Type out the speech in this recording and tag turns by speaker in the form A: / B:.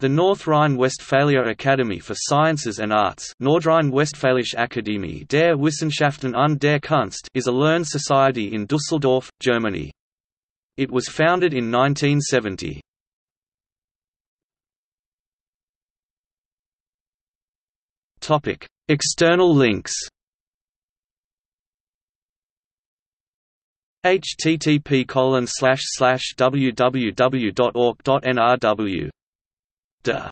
A: The North Rhine-Westphalia Academy for Sciences and Arts Nordrhein-Westfälische Akademie der Wissenschaften und der Künste is a learned society in Düsseldorf, Germany. It was founded in 1970. External links http www.org.nrw Da